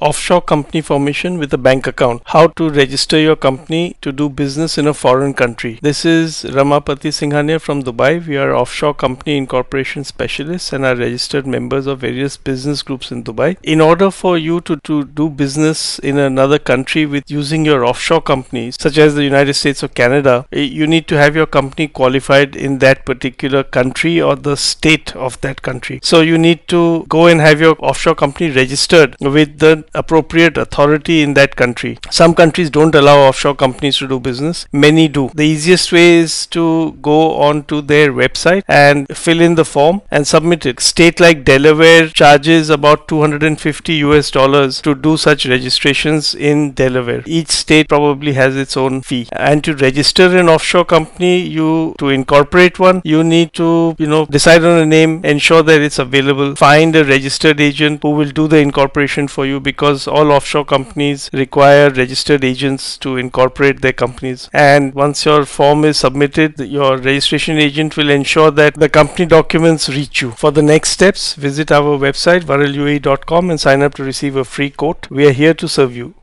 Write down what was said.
offshore company formation with a bank account. How to register your company to do business in a foreign country. This is Ramapati Singhania from Dubai. We are offshore company incorporation specialists and are registered members of various business groups in Dubai. In order for you to, to do business in another country with using your offshore companies, such as the United States or Canada, eh, you need to have your company qualified in that particular country or the state of that country. So you need to go and have your offshore company registered with the appropriate authority in that country. Some countries don't allow offshore companies to do business, many do. The easiest way is to go on to their website and fill in the form and submit it. State like Delaware charges about 250 US dollars to do such registrations in Delaware. Each state probably has its own fee. And to register an offshore company, you to incorporate one, you need to, you know, decide on a name, ensure that it's available, find a registered agent who will do the incorporation for you because all offshore companies require registered agents to incorporate their companies. And once your form is submitted, your registration agent will ensure that the company documents reach you. For the next steps, visit our website varaluae.com and sign up to receive a free quote. We are here to serve you.